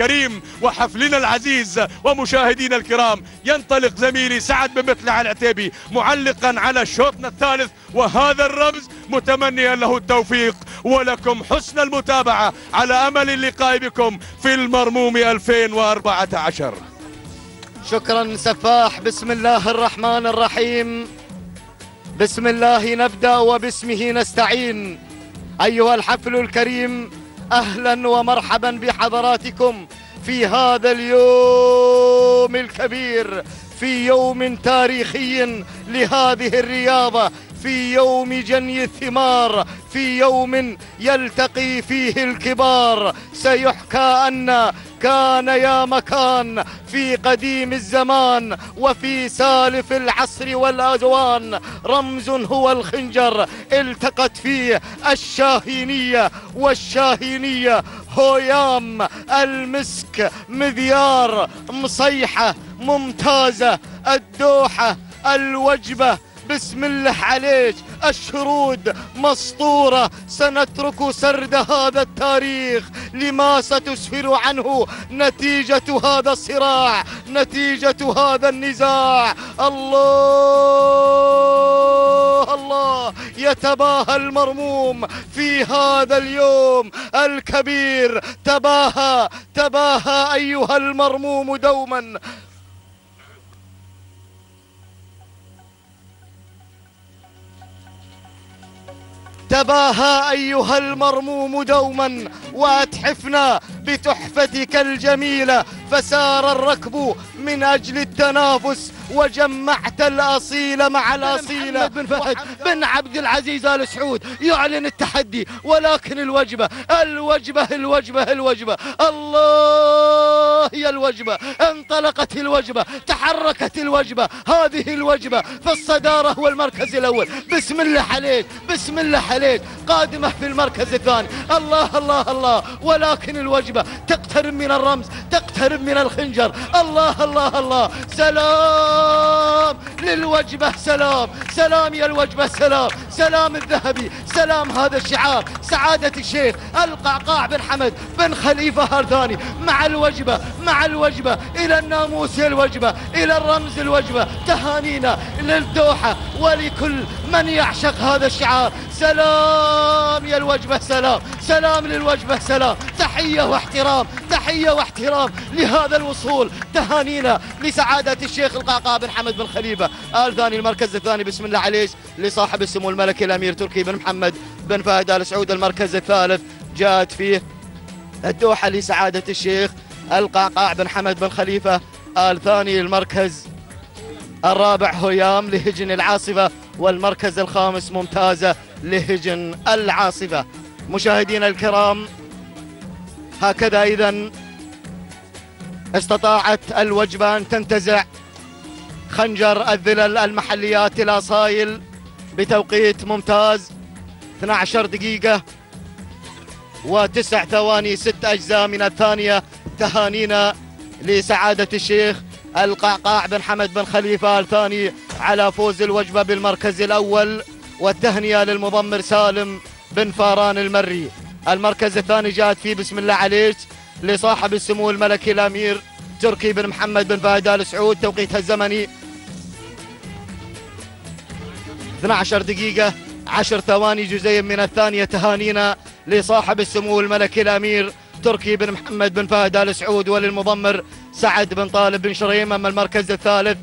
كريم وحفلنا العزيز ومشاهدينا الكرام ينطلق زميلي سعد بن مطلع العتيبي معلقا على شوطنا الثالث وهذا الرمز متمنيا له التوفيق ولكم حسن المتابعة على أمل اللقاء بكم في المرموم 2014 شكرا سفاح بسم الله الرحمن الرحيم. بسم الله نبدأ وباسمه نستعين. أيها الحفل الكريم أهلا ومرحبا بحضراتكم في هذا اليوم الكبير في يوم تاريخي لهذه الرياضة. في يوم جني الثمار في يوم يلتقي فيه الكبار. سيحكى أن كان يا مكان في قديم الزمان وفي سالف العصر والأزوان رمز هو الخنجر التقت فيه الشاهينية والشاهينية. هويام المسك مذيار مصيحة ممتازة الدوحة الوجبة بسم الله عليك. الشرود مسطورة. سنترك سرد هذا التاريخ. لما ستسفر عنه نتيجة هذا الصراع نتيجة هذا النزاع. الله الله. يتباهى المرموم في هذا اليوم. الكبير تباهى تباهى أيها المرموم دوما. تباهى أيها المرموم دوما وأتحفنا بتحفتك الجميلة فسار الركب من أجل التنافس وجمعت الأصيل مع الأصيلة محمد بن فهد. بن عبد العزيز آل سعود يعلن التحدي ولكن الوجبة الوجبة الوجبة الوجبة الله هي الوجبة انطلقت الوجبة تحركت الوجبة هذه الوجبة في الصدارة والمركز الأول. بسم الله عليك بسم الله عليك. قادمة في المركز الثاني. الله الله الله. ولكن الوجبة تقترب من الرمز تقترب من الخنجر. الله الله الله. سلام للوجبة سلام. سلام يا الوجبة سلام. سلام الذهبي سلام هذا الشعار. سعادة الشيخ القعقاع بن حمد بن خليفة هرثاني مع الوجبة مع الوجبة. إلى الناموس الوجبة إلى الرمز الوجبة. تهانينا للدوحة ولكل من يعشق هذا الشعار. سلام يا الوجبة سلام. سلام للوجبة سلام. تحية واحترام تحية واحترام لهذا الوصول. تهانينا لسعادة الشيخ القعقاع بن حمد بن خليفة. آل ثاني المركز الثاني. بسم الله عليك. لصاحب السمو الملكي الأمير تركي بن محمد بن فهد آل سعود. المركز الثالث جاءت فيه الدوحة لسعادة الشيخ القعقاع بن حمد بن خليفة. آل ثاني المركز الرابع هيام لهجن العاصفة. والمركز الخامس ممتازة لهجن العاصفة. مشاهدينا الكرام هكذا إذا استطاعت الوجبة أن تنتزع. خنجر الذلل المحليات الأصايل بتوقيت ممتاز. 12 دقيقة وتسع ثواني ست أجزاء من الثانية. تهانينا لسعادة الشيخ القعقاع بن حمد بن خليفة الثاني على فوز الوجبة بالمركز الأول. والتهنئة للمضمر سالم بن فاران المري. المركز الثاني جاءت فيه بسم الله عليك لصاحب السمو الملكي الأمير تركي بن محمد بن فهد آل سعود توقيتها الزمني 12 دقيقة 10 ثواني جزئيا من الثانية تهانينا لصاحب السمو الملكي الأمير تركي بن محمد بن فهد آل سعود وللمضمر سعد بن طالب بن شريم. أما المركز الثالث